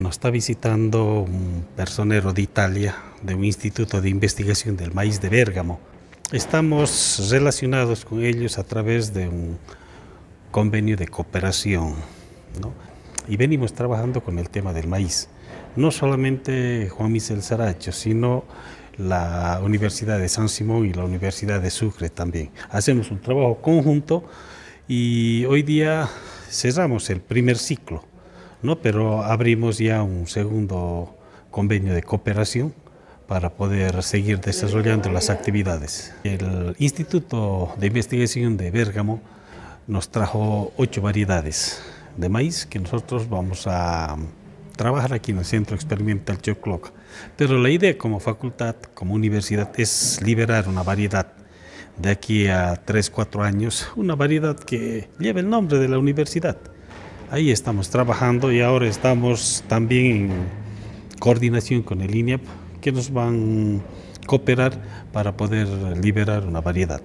Nos está visitando un personero de Italia, de un instituto de investigación del maíz de Bérgamo. Estamos relacionados con ellos a través de un convenio de cooperación ¿no? y venimos trabajando con el tema del maíz. No solamente Juan Michel Saracho, sino la Universidad de San Simón y la Universidad de Sucre también. Hacemos un trabajo conjunto y hoy día cerramos el primer ciclo ¿no? pero abrimos ya un segundo convenio de cooperación para poder seguir desarrollando las actividades. El Instituto de Investigación de Bérgamo nos trajo ocho variedades de maíz que nosotros vamos a trabajar aquí en el Centro Experimental Chocloc. Pero la idea como facultad, como universidad, es liberar una variedad de aquí a 3, 4 años, una variedad que lleve el nombre de la universidad. Ahí estamos trabajando y ahora estamos también en coordinación con el INEAP que nos van a cooperar para poder liberar una variedad.